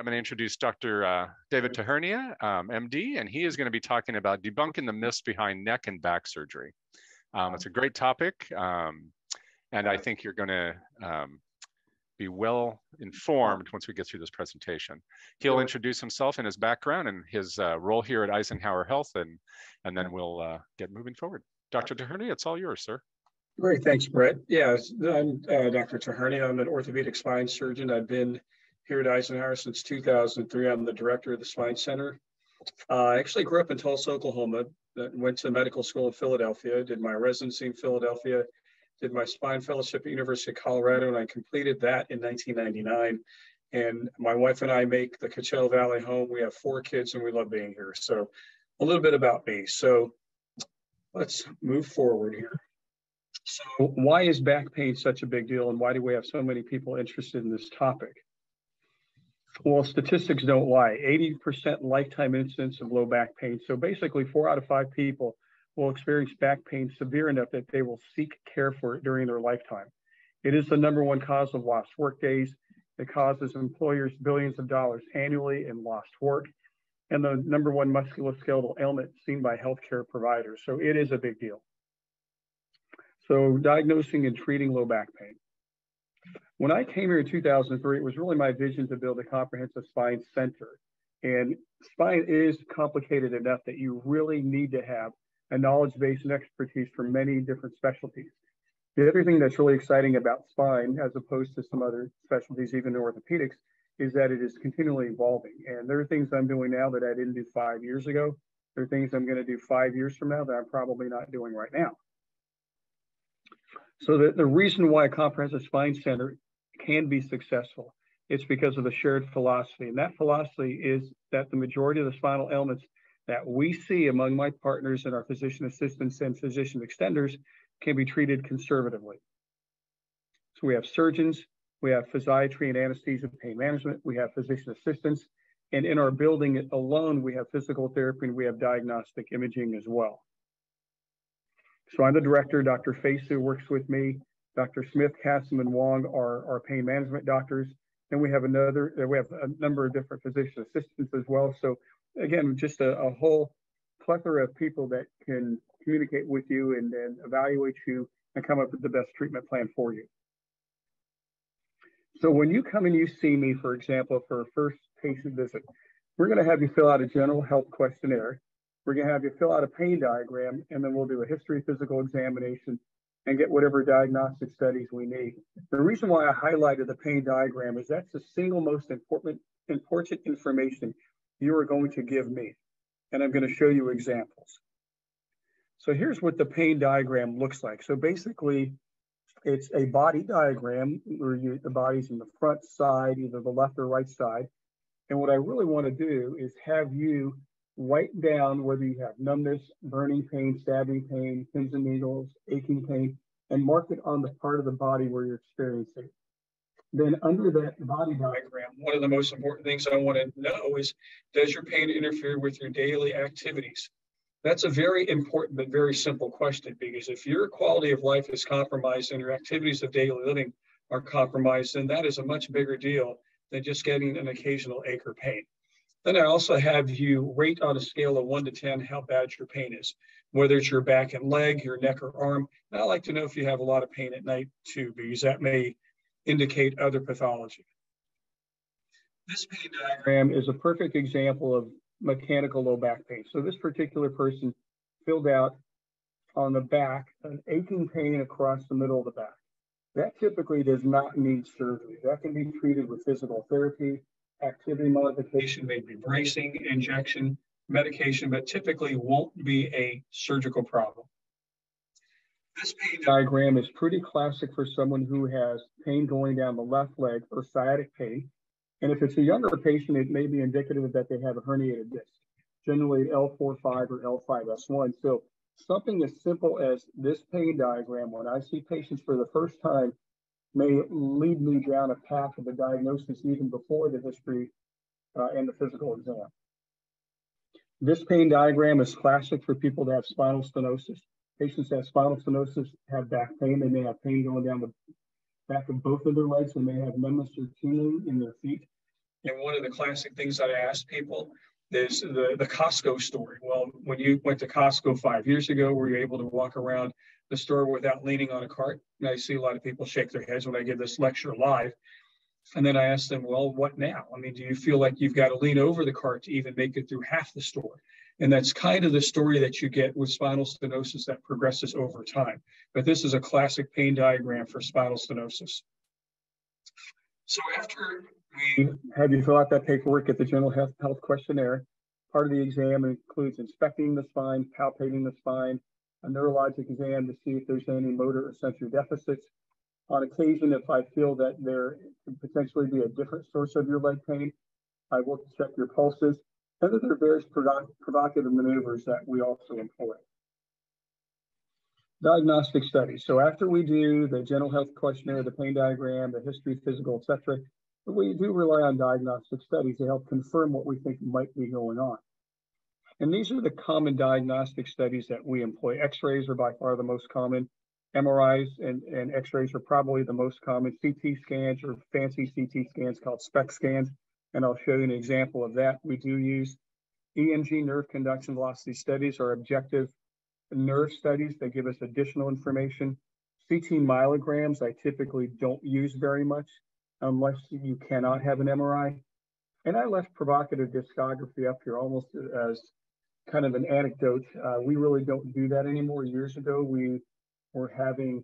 I'm going to introduce Dr. Uh, David Tahernia, um, MD, and he is going to be talking about debunking the myths behind neck and back surgery. Um, it's a great topic, um, and I think you're going to um, be well informed once we get through this presentation. He'll introduce himself and his background and his uh, role here at Eisenhower Health, and, and then we'll uh, get moving forward. Dr. Tahernia, it's all yours, sir. Great, thanks, Brett. Yeah, I'm uh, Dr. Tahernia. I'm an orthopedic spine surgeon. I've been here at Eisenhower since 2003. I'm the director of the Spine Center. Uh, I actually grew up in Tulsa, Oklahoma. Went to medical school in Philadelphia. Did my residency in Philadelphia. Did my spine fellowship at University of Colorado, and I completed that in 1999. And my wife and I make the Coachella Valley home. We have four kids, and we love being here. So, a little bit about me. So, let's move forward here. So, why is back pain such a big deal, and why do we have so many people interested in this topic? Well, statistics don't lie. 80% lifetime incidence of low back pain. So basically, four out of five people will experience back pain severe enough that they will seek care for it during their lifetime. It is the number one cause of lost work days. It causes employers billions of dollars annually in lost work, and the number one musculoskeletal ailment seen by healthcare providers. So it is a big deal. So diagnosing and treating low back pain. When I came here in 2003, it was really my vision to build a comprehensive spine center. And spine is complicated enough that you really need to have a knowledge base and expertise from many different specialties. The other thing that's really exciting about spine, as opposed to some other specialties, even orthopedics, is that it is continually evolving. And there are things I'm doing now that I didn't do five years ago. There are things I'm going to do five years from now that I'm probably not doing right now. So the, the reason why a comprehensive spine center can be successful. It's because of the shared philosophy. And that philosophy is that the majority of the spinal ailments that we see among my partners and our physician assistants and physician extenders can be treated conservatively. So we have surgeons, we have physiatry and anesthesia pain management, we have physician assistants, and in our building alone, we have physical therapy and we have diagnostic imaging as well. So I'm the director, Dr. Fasu works with me. Dr. Smith, Cassim, and Wong are our pain management doctors. And we have another, uh, we have a number of different physician assistants as well. So again, just a, a whole plethora of people that can communicate with you and, and evaluate you and come up with the best treatment plan for you. So when you come and you see me, for example, for a first patient visit, we're going to have you fill out a general health questionnaire. We're going to have you fill out a pain diagram, and then we'll do a history physical examination and get whatever diagnostic studies we need. The reason why I highlighted the pain diagram is that's the single most important, important information you are going to give me. And I'm going to show you examples. So here's what the pain diagram looks like. So basically, it's a body diagram where you, the body's in the front side, either the left or right side. And what I really want to do is have you write down whether you have numbness, burning pain, stabbing pain, pins and needles, aching pain, and mark it on the part of the body where you're experiencing. Then under that body diagram, one of the most important things I want to know is, does your pain interfere with your daily activities? That's a very important but very simple question because if your quality of life is compromised and your activities of daily living are compromised, then that is a much bigger deal than just getting an occasional ache or pain. Then I also have you rate on a scale of one to 10 how bad your pain is, whether it's your back and leg, your neck or arm. And I like to know if you have a lot of pain at night too, because that may indicate other pathology. This pain diagram is a perfect example of mechanical low back pain. So this particular person filled out on the back an aching pain across the middle of the back. That typically does not need surgery. That can be treated with physical therapy, activity modification, maybe bracing, injection, medication, but typically won't be a surgical problem. This pain diagram is pretty classic for someone who has pain going down the left leg or sciatic pain. And if it's a younger patient, it may be indicative that they have a herniated disc, generally L4-5 or L5S1. So something as simple as this pain diagram, when I see patients for the first time, may lead me down a path of a diagnosis even before the history uh, and the physical exam. This pain diagram is classic for people that have spinal stenosis. Patients that have spinal stenosis have back pain. They may have pain going down the back of both of their legs. They may have numbness or tingling in their feet. And one of the classic things that I ask people is the, the Costco story. Well, when you went to Costco five years ago, were you able to walk around the store without leaning on a cart? And I see a lot of people shake their heads when I give this lecture live. And then I ask them, well, what now? I mean, do you feel like you've got to lean over the cart to even make it through half the store? And that's kind of the story that you get with spinal stenosis that progresses over time. But this is a classic pain diagram for spinal stenosis. So after we have you fill out that paperwork, get the general health, health questionnaire, part of the exam includes inspecting the spine, palpating the spine, a neurologic exam to see if there's any motor or sensory deficits. On occasion, if I feel that there could potentially be a different source of your leg pain, I will check your pulses. And then there are various provocative maneuvers that we also employ. Diagnostic studies. So after we do the general health questionnaire, the pain diagram, the history, physical, etc., we do rely on diagnostic studies to help confirm what we think might be going on. And these are the common diagnostic studies that we employ. X-rays are by far the most common. MRIs and, and X-rays are probably the most common. CT scans or fancy CT scans called SPECT scans. And I'll show you an example of that. We do use EMG nerve conduction velocity studies or objective nerve studies that give us additional information. CT myelograms I typically don't use very much unless you cannot have an MRI. And I left provocative discography up here almost as kind of an anecdote. Uh, we really don't do that anymore. Years ago, we were having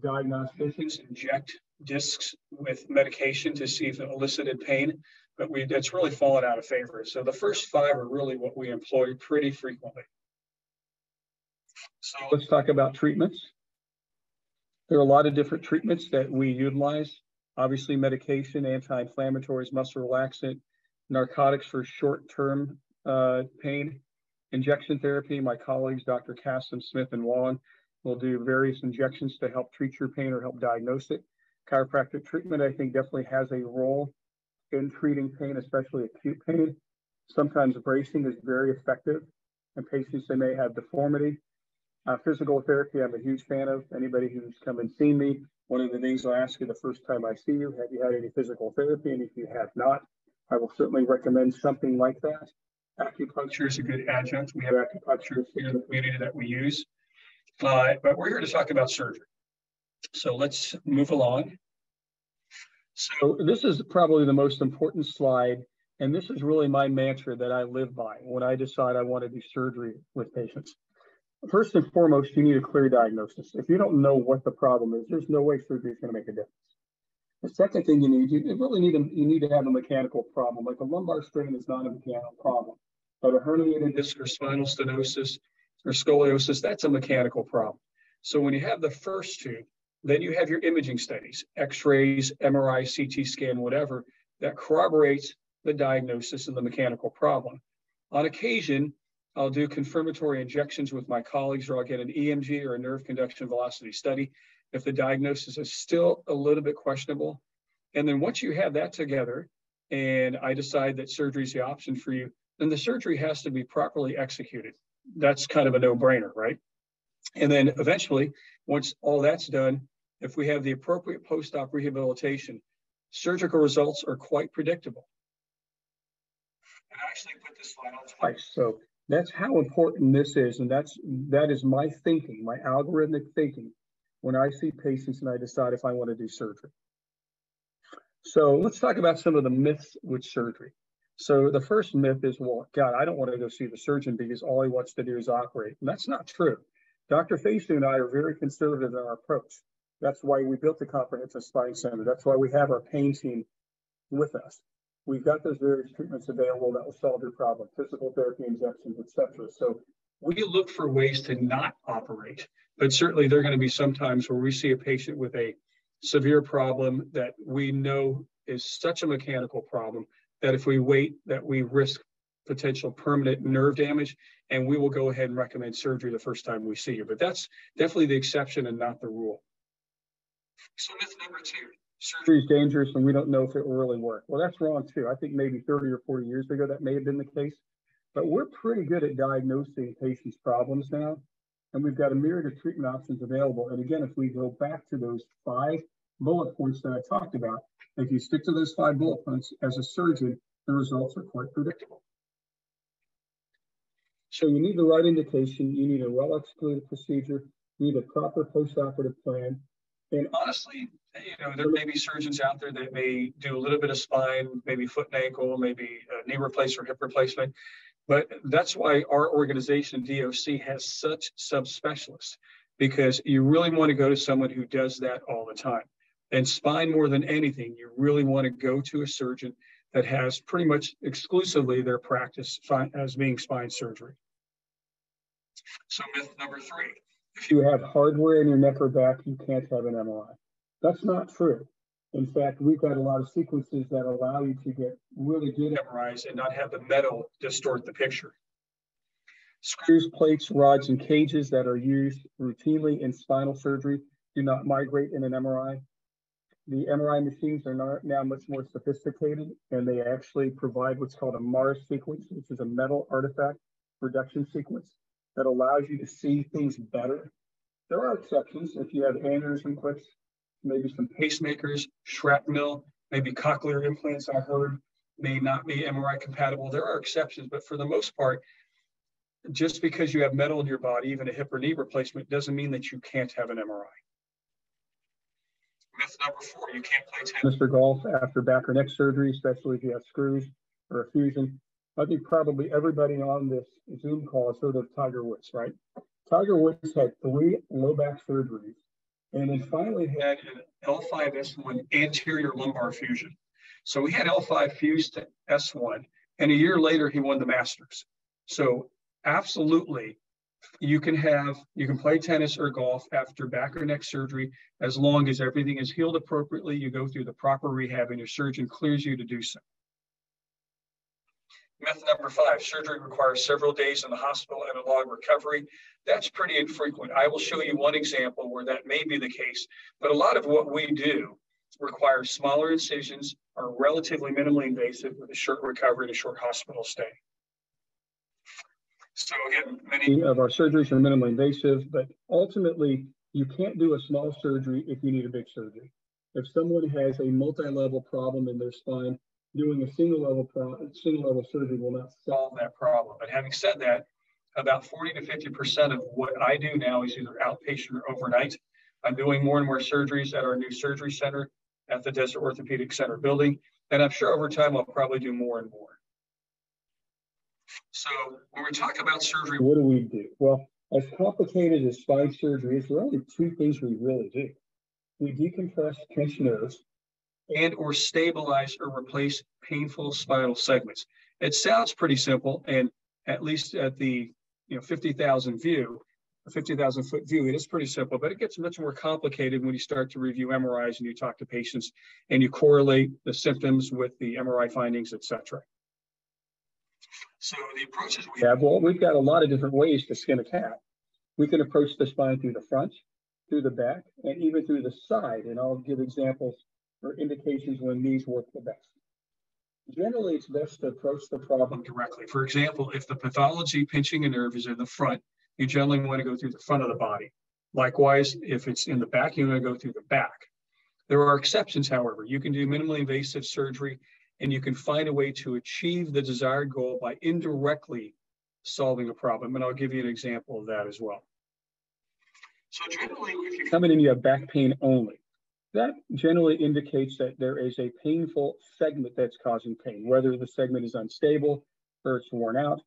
diagnosticians inject discs with medication to see if it elicited pain, but we it's really fallen out of favor. So the first five are really what we employ pretty frequently. So let's talk about treatments. There are a lot of different treatments that we utilize. Obviously, medication, anti-inflammatories, muscle relaxant, narcotics for short-term uh, pain, injection therapy. My colleagues, Dr. Caston, Smith, and Wallen, will do various injections to help treat your pain or help diagnose it. Chiropractic treatment, I think, definitely has a role in treating pain, especially acute pain. Sometimes bracing is very effective in patients that may have deformity. Uh, physical therapy, I'm a huge fan of. Anybody who's come and seen me, one of the things I'll ask you the first time I see you, have you had any physical therapy? And if you have not, I will certainly recommend something like that. Acupuncture is a good adjunct. We have acupuncture here in the community that we use. Uh, but we're here to talk about surgery. So let's move along. So this is probably the most important slide. And this is really my mantra that I live by when I decide I want to do surgery with patients. First and foremost, you need a clear diagnosis. If you don't know what the problem is, there's no way surgery is going to make a difference. The second thing you need, you really need a, you need to have a mechanical problem. Like a lumbar strain is not a mechanical problem, but a herniated disc or spinal stenosis or scoliosis, that's a mechanical problem. So when you have the first two, then you have your imaging studies, x-rays, MRI, CT scan, whatever, that corroborates the diagnosis and the mechanical problem. On occasion, I'll do confirmatory injections with my colleagues, or I'll get an EMG or a nerve conduction velocity study if the diagnosis is still a little bit questionable. And then once you have that together, and I decide that surgery is the option for you, then the surgery has to be properly executed. That's kind of a no brainer, right? And then eventually, once all that's done, if we have the appropriate post op rehabilitation, surgical results are quite predictable. And I actually put this slide on twice. So that's how important this is. And that's that is my thinking, my algorithmic thinking when I see patients and I decide if I want to do surgery. So let's talk about some of the myths with surgery. So the first myth is, well, God, I don't want to go see the surgeon because all he wants to do is operate. And that's not true. Dr. Facew and I are very conservative in our approach. That's why we built the Comprehensive Spine Center. That's why we have our pain team with us. We've got those various treatments available that will solve your problem, physical therapy, injections, etc. So we look for ways to not operate, but certainly there are going to be some times where we see a patient with a severe problem that we know is such a mechanical problem that if we wait that we risk potential permanent nerve damage and we will go ahead and recommend surgery the first time we see you. But that's definitely the exception and not the rule. So myth number two, surgery is dangerous and we don't know if it will really work. Well, that's wrong too. I think maybe 30 or 40 years ago that may have been the case, but we're pretty good at diagnosing patients' problems now. And we've got a myriad of treatment options available. And again, if we go back to those five bullet points that I talked about. If you stick to those five bullet points as a surgeon, the results are quite predictable. So you need the right indication, you need a well-executed procedure, you need a proper post-operative plan. And honestly, you know, there may be surgeons out there that may do a little bit of spine, maybe foot and ankle, maybe knee replacement or hip replacement. But that's why our organization, DOC, has such subspecialists because you really want to go to someone who does that all the time. And spine, more than anything, you really want to go to a surgeon that has pretty much exclusively their practice as being spine surgery. So, myth number three if you have hardware in your neck or back, you can't have an MRI. That's not true. In fact, we've got a lot of sequences that allow you to get really good MRIs and not have the metal distort the picture. Screws, plates, rods, and cages that are used routinely in spinal surgery do not migrate in an MRI. The MRI machines are now much more sophisticated and they actually provide what's called a MARS sequence, which is a metal artifact reduction sequence that allows you to see things better. There are exceptions if you have aneurysm clips maybe some pacemakers, shrapnel, maybe cochlear implants I heard may not be MRI compatible. There are exceptions, but for the most part, just because you have metal in your body, even a hip or knee replacement, doesn't mean that you can't have an MRI. Myth number four, you can't play tennis. Mr. Golf after back or neck surgery, especially if you have screws or a fusion. I think probably everybody on this Zoom call has heard of Tiger Woods, right? Tiger Woods had three low back surgeries and then finally had an L5S1 anterior lumbar fusion. So we had L5 fused to S1, and a year later he won the Masters. So absolutely, you can have you can play tennis or golf after back or neck surgery as long as everything is healed appropriately. You go through the proper rehab, and your surgeon clears you to do so. Myth number five, surgery requires several days in the hospital and a long recovery. That's pretty infrequent. I will show you one example where that may be the case, but a lot of what we do requires smaller incisions, are relatively minimally invasive with a short recovery and a short hospital stay. So again, many of our surgeries are minimally invasive, but ultimately you can't do a small surgery if you need a big surgery. If someone has a multi-level problem in their spine, doing a single level pro- single level surgery will not solve that problem. But having said that, about 40 to 50 percent of what I do now is either outpatient or overnight. I'm doing more and more surgeries at our new surgery center at the Desert Orthopedic Center building, and I'm sure over time I'll probably do more and more. So when we talk about surgery, what do we do? Well, as complicated as spine surgery is, there are only two things we really do. We decompress pinched nerves and or stabilize or replace painful spinal segments. It sounds pretty simple, and at least at the you know 50,000 view, 50,000 foot view, it is pretty simple, but it gets much more complicated when you start to review MRIs and you talk to patients and you correlate the symptoms with the MRI findings, etc. So the approaches we have, well, we've got a lot of different ways to skin a cat. We can approach the spine through the front, through the back, and even through the side. And I'll give examples indications when these work the best. Generally, it's best to approach the problem directly. For example, if the pathology pinching a nerve is in the front, you generally want to go through the front of the body. Likewise, if it's in the back, you want to go through the back. There are exceptions, however. You can do minimally invasive surgery and you can find a way to achieve the desired goal by indirectly solving a problem. And I'll give you an example of that as well. So generally, if you come in you have back pain only, that generally indicates that there is a painful segment that's causing pain, whether the segment is unstable or it's worn out,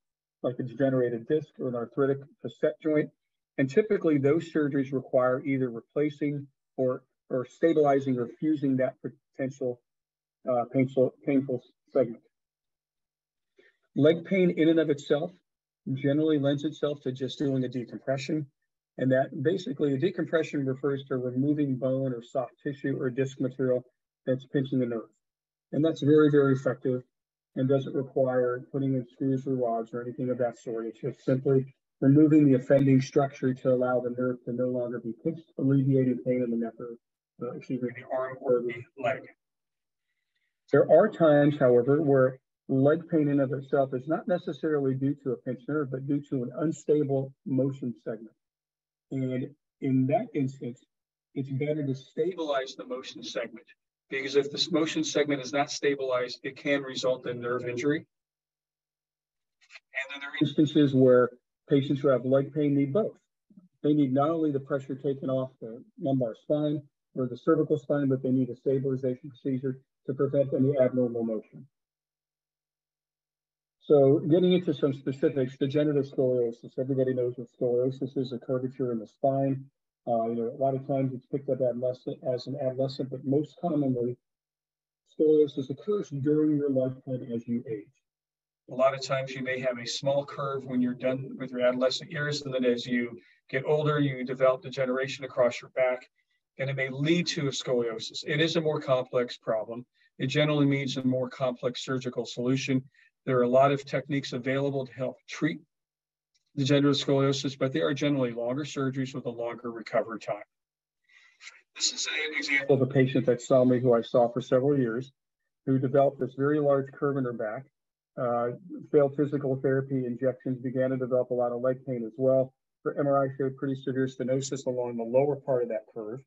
like a degenerated disc or an arthritic facet joint. And typically those surgeries require either replacing or, or stabilizing or fusing that potential uh, painful, painful segment. Leg pain in and of itself generally lends itself to just doing a decompression and that basically a decompression refers to removing bone or soft tissue or disc material that's pinching the nerve. And that's very, very effective and doesn't require putting in screws or rods or anything of that sort. It's just simply removing the offending structure to allow the nerve to no longer be pinched, alleviating pain in the neck or, uh, excuse me, the arm or the leg. There are times, however, where leg pain in of itself is not necessarily due to a pinched nerve, but due to an unstable motion segment. And in that instance, it's better to stabilize the motion segment because if this motion segment is not stabilized, it can result in nerve injury. And then there are instances where patients who have leg pain need both. They need not only the pressure taken off the lumbar spine or the cervical spine, but they need a stabilization procedure to prevent any abnormal motion. So getting into some specifics, degenerative scoliosis, everybody knows what scoliosis is, a curvature in the spine. Uh, you know, a lot of times it's picked up adolescent, as an adolescent, but most commonly, scoliosis occurs during your lifetime as you age. A lot of times you may have a small curve when you're done with your adolescent years, and then as you get older, you develop degeneration across your back, and it may lead to a scoliosis. It is a more complex problem. It generally needs a more complex surgical solution. There are a lot of techniques available to help treat degenerative scoliosis, but they are generally longer surgeries with a longer recovery time. This is an example of a patient that saw me who I saw for several years, who developed this very large curve in her back, uh, failed physical therapy injections, began to develop a lot of leg pain as well. Her MRI showed pretty severe stenosis along the lower part of that curve.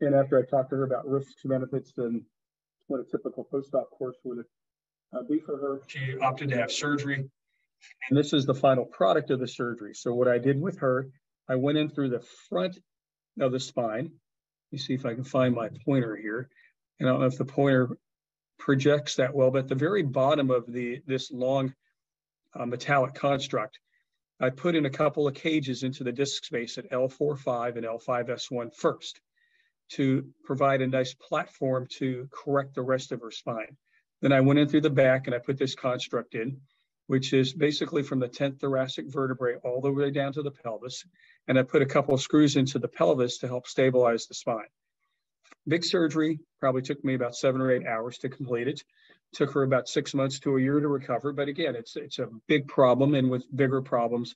And after I talked to her about risks, and benefits, and what a typical post-op course would uh, be for her, she opted to have surgery. And this is the final product of the surgery. So what I did with her, I went in through the front of the spine. Let me see if I can find my pointer here. And I don't know if the pointer projects that well, but at the very bottom of the this long uh, metallic construct, I put in a couple of cages into the disc space at L45 and L5S1 first to provide a nice platform to correct the rest of her spine. Then I went in through the back and I put this construct in, which is basically from the 10th thoracic vertebrae all the way down to the pelvis. And I put a couple of screws into the pelvis to help stabilize the spine. Big surgery, probably took me about seven or eight hours to complete it. Took her about six months to a year to recover. But again, it's it's a big problem, and with bigger problems,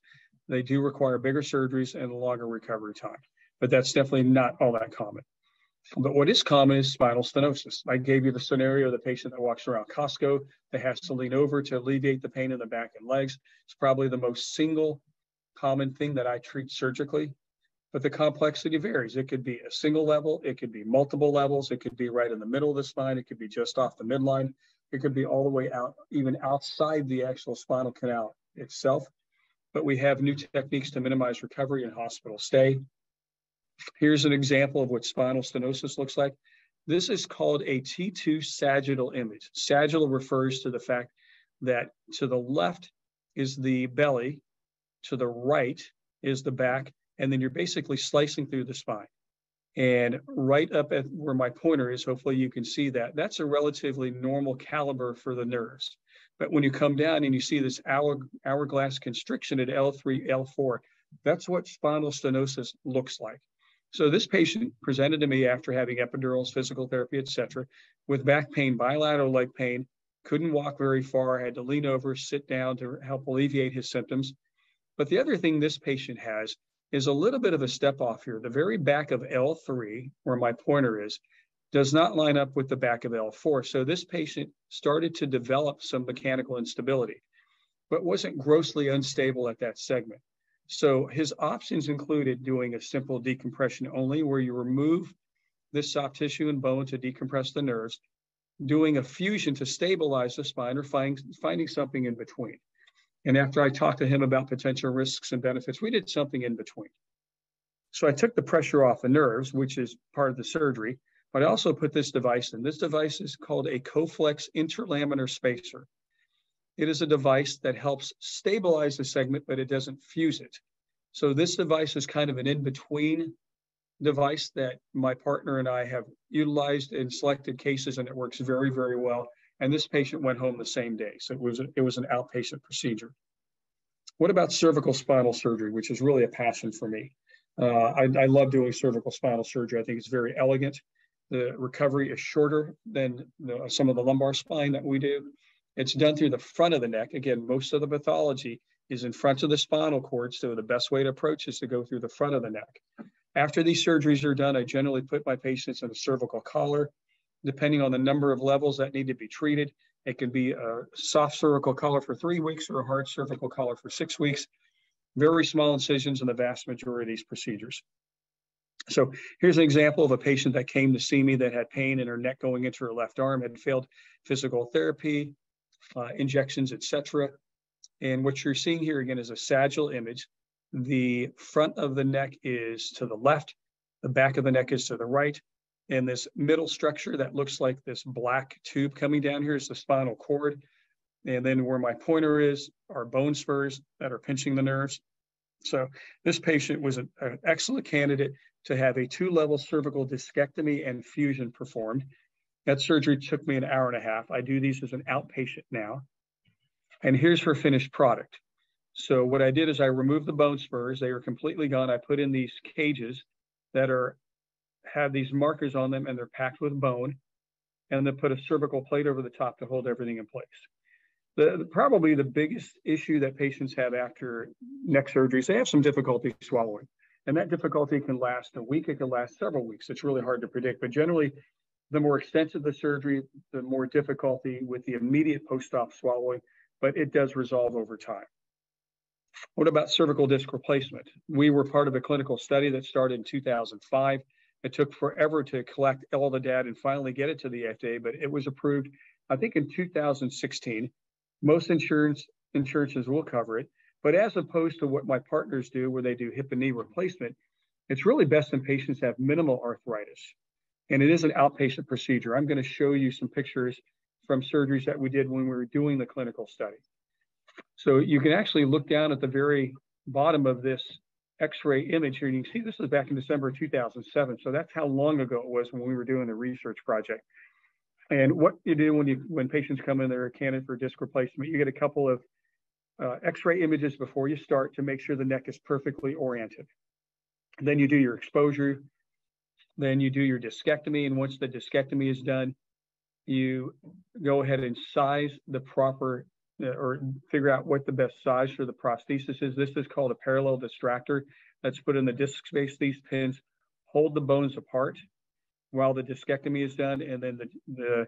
they do require bigger surgeries and longer recovery time. But that's definitely not all that common. But what is common is spinal stenosis. I gave you the scenario of the patient that walks around Costco that has to lean over to alleviate the pain in the back and legs. It's probably the most single common thing that I treat surgically but the complexity varies. It could be a single level, it could be multiple levels, it could be right in the middle of the spine, it could be just off the midline, it could be all the way out, even outside the actual spinal canal itself. But we have new techniques to minimize recovery and hospital stay. Here's an example of what spinal stenosis looks like. This is called a T2 sagittal image. Sagittal refers to the fact that to the left is the belly, to the right is the back, and then you're basically slicing through the spine. And right up at where my pointer is, hopefully you can see that. That's a relatively normal caliber for the nerves. But when you come down and you see this hour, hourglass constriction at L3, L4, that's what spinal stenosis looks like. So this patient presented to me after having epidurals, physical therapy, et cetera, with back pain, bilateral leg pain, couldn't walk very far, had to lean over, sit down to help alleviate his symptoms. But the other thing this patient has is a little bit of a step off here. The very back of L3, where my pointer is, does not line up with the back of L4. So this patient started to develop some mechanical instability, but wasn't grossly unstable at that segment. So his options included doing a simple decompression only, where you remove this soft tissue and bone to decompress the nerves, doing a fusion to stabilize the spine, or find, finding something in between. And after I talked to him about potential risks and benefits, we did something in between. So I took the pressure off the nerves, which is part of the surgery, but I also put this device in. This device is called a Coflex interlaminar spacer. It is a device that helps stabilize the segment, but it doesn't fuse it. So this device is kind of an in-between device that my partner and I have utilized in selected cases, and it works very, very well and this patient went home the same day. So it was, a, it was an outpatient procedure. What about cervical spinal surgery, which is really a passion for me? Uh, I, I, love doing cervical spinal surgery. I think it's very elegant. The recovery is shorter than the, some of the lumbar spine that we do. It's done through the front of the neck. Again, most of the pathology is in front of the spinal cord, so the best way to approach is to go through the front of the neck. After these surgeries are done, I generally put my patients in a cervical collar depending on the number of levels that need to be treated. It can be a soft cervical collar for three weeks or a hard cervical collar for six weeks. Very small incisions in the vast majority of these procedures. So here's an example of a patient that came to see me that had pain in her neck going into her left arm, had failed physical therapy, uh, injections, etc. And what you're seeing here again is a sagittal image. The front of the neck is to the left, the back of the neck is to the right, and this middle structure that looks like this black tube coming down here is the spinal cord. And then where my pointer is are bone spurs that are pinching the nerves. So this patient was an, an excellent candidate to have a two-level cervical discectomy and fusion performed. That surgery took me an hour and a half. I do these as an outpatient now. And here's her finished product. So what I did is I removed the bone spurs. They are completely gone. I put in these cages that are have these markers on them and they're packed with bone. And then put a cervical plate over the top to hold everything in place. The, the, probably the biggest issue that patients have after neck surgeries, they have some difficulty swallowing. And that difficulty can last a week, it can last several weeks. It's really hard to predict. But generally, the more extensive the surgery, the more difficulty with the immediate post-op swallowing, but it does resolve over time. What about cervical disc replacement? We were part of a clinical study that started in 2005. It took forever to collect all the data and finally get it to the FDA, but it was approved, I think, in 2016. Most insurance insurances will cover it, but as opposed to what my partners do, where they do hip and knee replacement, it's really best in patients have minimal arthritis and it is an outpatient procedure. I'm going to show you some pictures from surgeries that we did when we were doing the clinical study. So you can actually look down at the very bottom of this X-ray image here, and you can see this is back in December 2007. So that's how long ago it was when we were doing the research project. And what you do when you when patients come in, they're a candidate for disc replacement. You get a couple of uh, X-ray images before you start to make sure the neck is perfectly oriented. Then you do your exposure, then you do your discectomy. And once the discectomy is done, you go ahead and size the proper uh, or figure out what the best size for the prosthesis is. This is called a parallel distractor that's put in the disc space. These pins hold the bones apart while the discectomy is done. And then the, the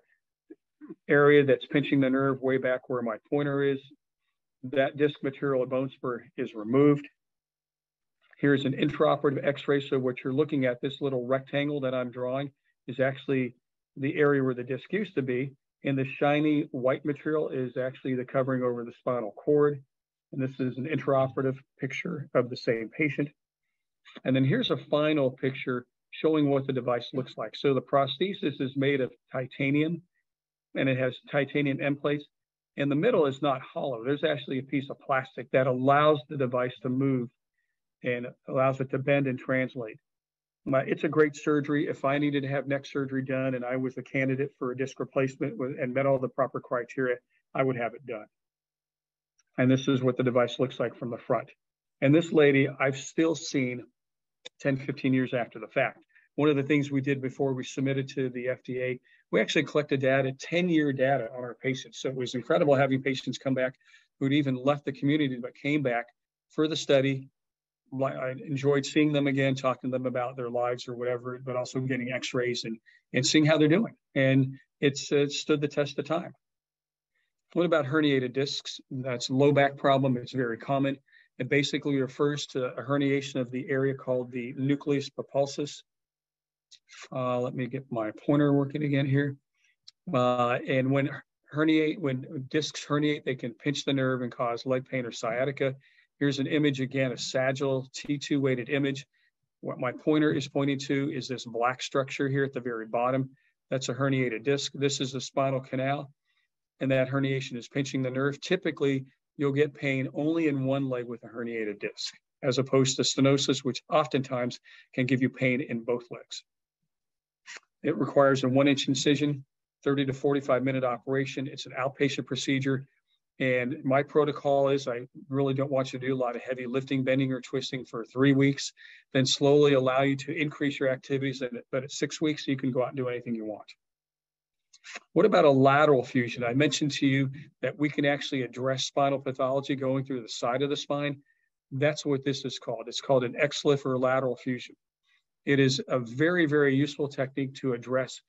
area that's pinching the nerve way back where my pointer is, that disc material or bone spur is removed. Here's an intraoperative x-ray. So what you're looking at, this little rectangle that I'm drawing is actually the area where the disc used to be. And the shiny white material is actually the covering over the spinal cord. And this is an intraoperative picture of the same patient. And then here's a final picture showing what the device looks like. So the prosthesis is made of titanium and it has titanium end plates. And the middle is not hollow. There's actually a piece of plastic that allows the device to move and allows it to bend and translate. It's a great surgery. If I needed to have neck surgery done and I was a candidate for a disc replacement and met all the proper criteria, I would have it done. And this is what the device looks like from the front. And this lady, I've still seen 10, 15 years after the fact. One of the things we did before we submitted to the FDA, we actually collected data, 10 year data on our patients. So it was incredible having patients come back who'd even left the community but came back for the study, I enjoyed seeing them again, talking to them about their lives or whatever, but also getting X-rays and and seeing how they're doing. And it's stood the test of time. What about herniated discs? That's low back problem. It's very common. It basically refers to a herniation of the area called the nucleus propulsus. Uh, let me get my pointer working again here. Uh, and when herniate, when discs herniate, they can pinch the nerve and cause leg pain or sciatica. Here's an image again, a sagittal T2 weighted image. What my pointer is pointing to is this black structure here at the very bottom. That's a herniated disc. This is the spinal canal, and that herniation is pinching the nerve. Typically, you'll get pain only in one leg with a herniated disc, as opposed to stenosis, which oftentimes can give you pain in both legs. It requires a one inch incision, 30 to 45 minute operation. It's an outpatient procedure. And my protocol is I really don't want you to do a lot of heavy lifting, bending, or twisting for three weeks, then slowly allow you to increase your activities. But at six weeks, you can go out and do anything you want. What about a lateral fusion? I mentioned to you that we can actually address spinal pathology going through the side of the spine. That's what this is called. It's called an XLIF or lateral fusion. It is a very, very useful technique to address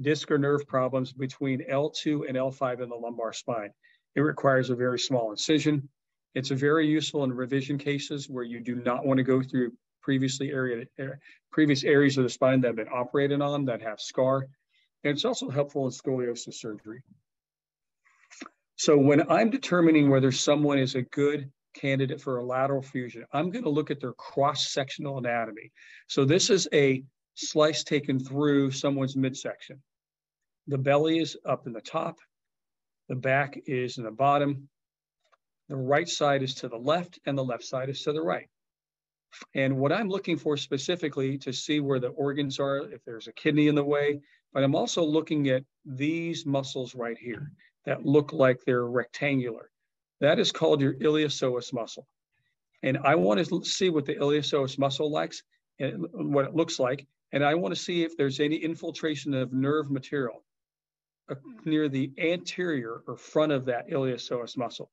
disc or nerve problems between L2 and L5 in the lumbar spine. It requires a very small incision. It's very useful in revision cases where you do not want to go through previously area, er, previous areas of the spine that have been operated on that have scar. And it's also helpful in scoliosis surgery. So when I'm determining whether someone is a good candidate for a lateral fusion, I'm going to look at their cross-sectional anatomy. So this is a slice taken through someone's midsection. The belly is up in the top, the back is in the bottom, the right side is to the left, and the left side is to the right. And what I'm looking for specifically to see where the organs are, if there's a kidney in the way, but I'm also looking at these muscles right here that look like they're rectangular. That is called your iliopsoas muscle. And I want to see what the iliopsoas muscle likes and what it looks like. And I want to see if there's any infiltration of nerve material uh, near the anterior or front of that iliopsoas muscle.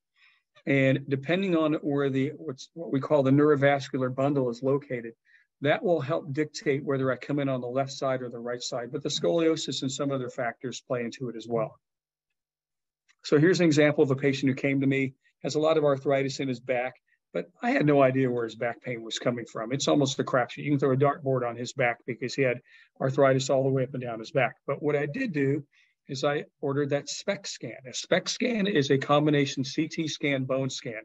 And depending on where the what's what we call the neurovascular bundle is located, that will help dictate whether I come in on the left side or the right side. But the scoliosis and some other factors play into it as well. So here's an example of a patient who came to me, has a lot of arthritis in his back, but I had no idea where his back pain was coming from. It's almost a crapshoot. You can throw a dartboard on his back because he had arthritis all the way up and down his back. But what I did do is I ordered that SPECT scan. A SPECT scan is a combination CT scan bone scan,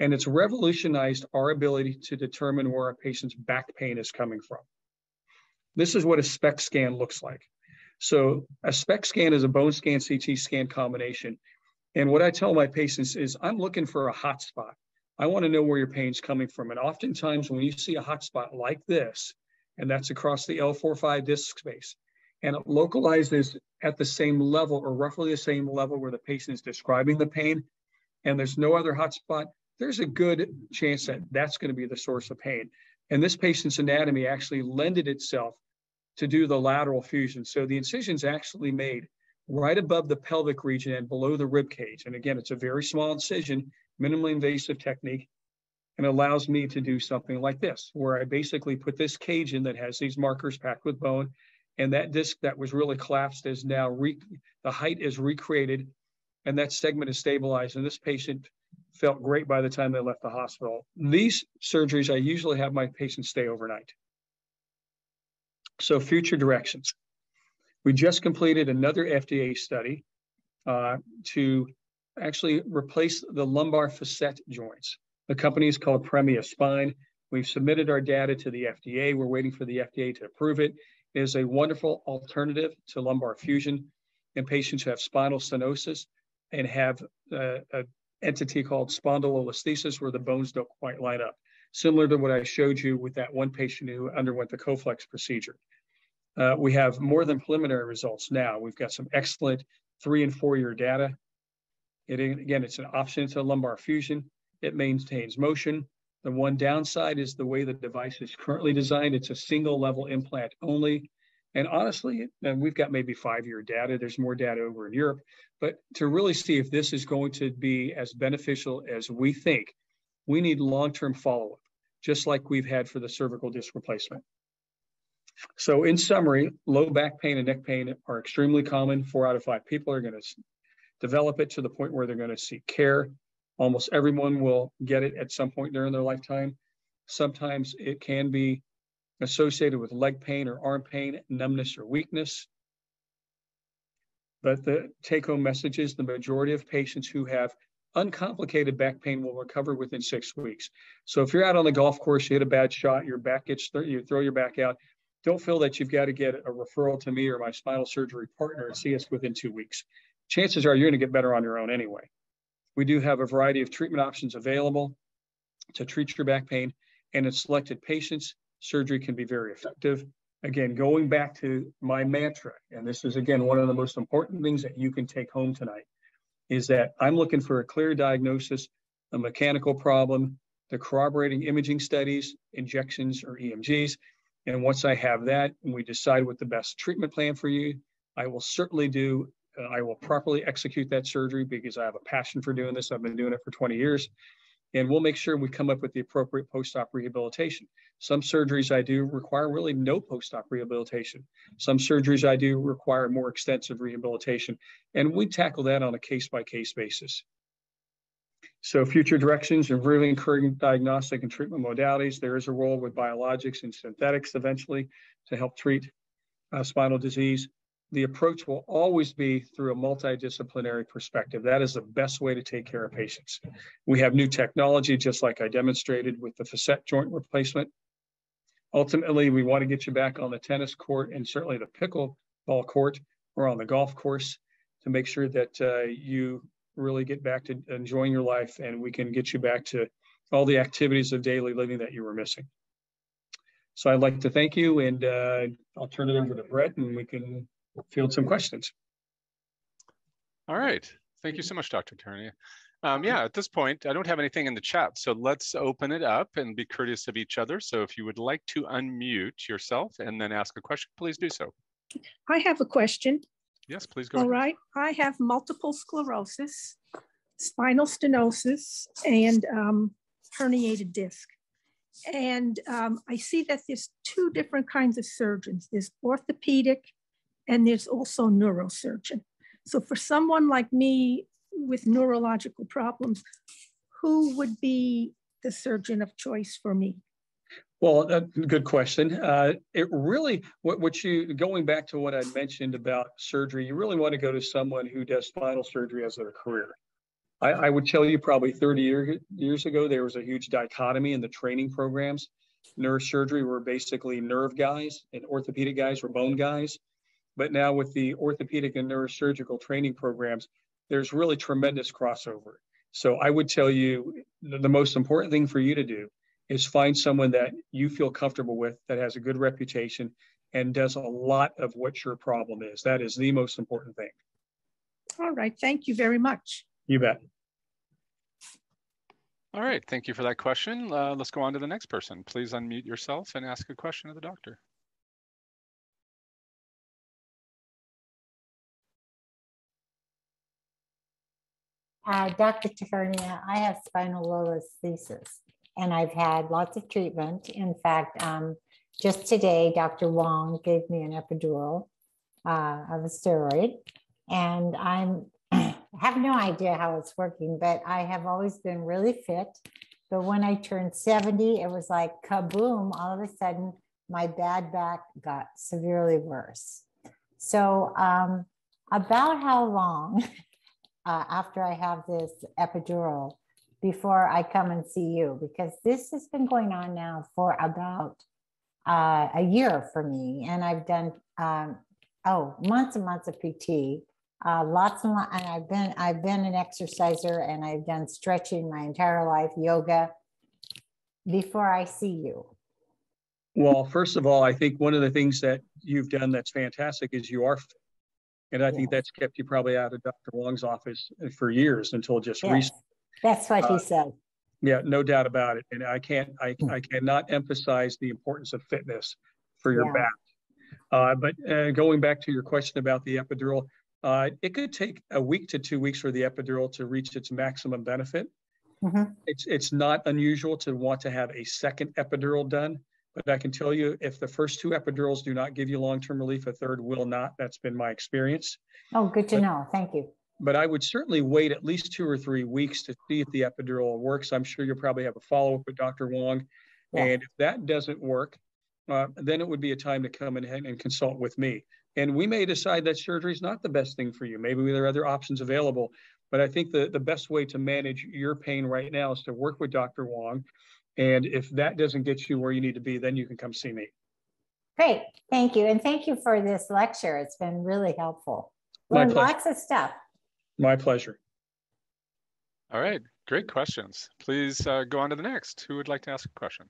and it's revolutionized our ability to determine where a patient's back pain is coming from. This is what a SPECT scan looks like. So a SPECT scan is a bone scan CT scan combination. And what I tell my patients is I'm looking for a hot spot. I want to know where your pain's coming from. And oftentimes when you see a hot spot like this, and that's across the L4-5 disc space, and it localizes at the same level or roughly the same level where the patient is describing the pain, and there's no other hot spot, there's a good chance that that's going to be the source of pain. And this patient's anatomy actually lended itself to do the lateral fusion. So the incision's actually made right above the pelvic region and below the rib cage. And again, it's a very small incision, minimally invasive technique, and allows me to do something like this, where I basically put this cage in that has these markers packed with bone, and that disc that was really collapsed is now, re- the height is recreated, and that segment is stabilized, and this patient felt great by the time they left the hospital. These surgeries, I usually have my patients stay overnight. So future directions. We just completed another FDA study uh, to actually replace the lumbar facet joints. The company is called Premia Spine. We've submitted our data to the FDA. We're waiting for the FDA to approve it. Is a wonderful alternative to lumbar fusion in patients who have spinal stenosis and have an entity called spondylolisthesis where the bones don't quite line up, similar to what I showed you with that one patient who underwent the Coflex procedure. Uh, we have more than preliminary results now. We've got some excellent three and four year data. It, again, it's an option to lumbar fusion. It maintains motion. The one downside is the way the device is currently designed. It's a single level implant only. And honestly, and we've got maybe five year data. There's more data over in Europe. But to really see if this is going to be as beneficial as we think, we need long term follow up, just like we've had for the cervical disc replacement. So in summary, low back pain and neck pain are extremely common. Four out of five people are going to develop it to the point where they're going to seek care. Almost everyone will get it at some point during their lifetime. Sometimes it can be associated with leg pain or arm pain, numbness or weakness. But the take home message is the majority of patients who have uncomplicated back pain will recover within six weeks. So if you're out on the golf course, you hit a bad shot, your back gets, you throw your back out, don't feel that you've got to get a referral to me or my spinal surgery partner and see us within two weeks. Chances are you're going to get better on your own anyway. We do have a variety of treatment options available to treat your back pain, and in selected patients, surgery can be very effective. Again, going back to my mantra, and this is again one of the most important things that you can take home tonight, is that I'm looking for a clear diagnosis, a mechanical problem, the corroborating imaging studies, injections or EMGs, and once I have that and we decide what the best treatment plan for you, I will certainly do, I will properly execute that surgery because I have a passion for doing this. I've been doing it for 20 years. And we'll make sure we come up with the appropriate post-op rehabilitation. Some surgeries I do require really no post-op rehabilitation. Some surgeries I do require more extensive rehabilitation. And we tackle that on a case-by-case basis. So future directions and really encouraging diagnostic and treatment modalities. There is a role with biologics and synthetics eventually to help treat uh, spinal disease. The approach will always be through a multidisciplinary perspective. That is the best way to take care of patients. We have new technology, just like I demonstrated with the facet joint replacement. Ultimately, we want to get you back on the tennis court and certainly the pickleball court or on the golf course to make sure that uh, you really get back to enjoying your life and we can get you back to all the activities of daily living that you were missing. So I'd like to thank you and uh, I'll turn it over to Brett and we can field some questions. All right. Thank you so much, Dr. Tahernia. Um, yeah, at this point, I don't have anything in the chat, so let's open it up and be courteous of each other. So if you would like to unmute yourself and then ask a question, please do so. I have a question. Yes, please go All ahead. right. I have multiple sclerosis, spinal stenosis, and um, herniated disc. And um, I see that there's two different kinds of surgeons. There's orthopedic and there's also neurosurgeon. So for someone like me with neurological problems, who would be the surgeon of choice for me? Well, uh, good question. Uh, it really, what, what you, going back to what I mentioned about surgery, you really want to go to someone who does spinal surgery as their career. I, I would tell you probably 30 year, years ago, there was a huge dichotomy in the training programs. Neurosurgery were basically nerve guys and orthopedic guys were bone guys. But now with the orthopedic and neurosurgical training programs, there's really tremendous crossover. So I would tell you the, the most important thing for you to do is find someone that you feel comfortable with that has a good reputation and does a lot of what your problem is. That is the most important thing. All right. Thank you very much. You bet. All right, thank you for that question. Uh, let's go on to the next person. Please unmute yourself and ask a question of the doctor. Uh, Dr. Tahernia, I have spinal spinalolisthesis and I've had lots of treatment. In fact, um, just today, Dr. Wong gave me an epidural uh, of a steroid, and I'm have no idea how it's working, but I have always been really fit. But when I turned 70, it was like kaboom, all of a sudden, my bad back got severely worse. So, um, about how long uh, after I have this epidural before I come and see you? Because this has been going on now for about uh, a year for me, and I've done um, oh months and months of PT uh, lots and lots, and I've been I've been an exerciser and I've done stretching my entire life, yoga. Before I see you. Well, first of all, I think one of the things that you've done that's fantastic is you are. And I think that's kept you probably out of Dr. Wong's office for years until just yes, recently. That's what uh, he said. Yeah, no doubt about it. And I can't, I, hmm. I cannot emphasize the importance of fitness for your yeah. back. Uh, but uh, going back to your question about the epidural, uh, it could take a week to two weeks for the epidural to reach its maximum benefit. Mm-hmm. It's it's not unusual to want to have a second epidural done, but I can tell you if the first two epidurals do not give you long-term relief, a third will not. That's been my experience. Oh, good to but, know. Thank you. But I would certainly wait at least two or three weeks to see if the epidural works. I'm sure you'll probably have a follow-up with Dr. Wong, yeah. and if that doesn't work, uh, then it would be a time to come in and consult with me. And we may decide that surgery is not the best thing for you. Maybe there are other options available. But I think the, the best way to manage your pain right now is to work with Dr. Wong. And if that doesn't get you where you need to be, then you can come see me. Great. Thank you. And thank you for this lecture. It's been really helpful. Learned lots of stuff. My pleasure. All right. Great questions. Please uh, go on to the next. Who would like to ask a question?